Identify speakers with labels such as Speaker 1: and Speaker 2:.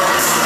Speaker 1: Yes.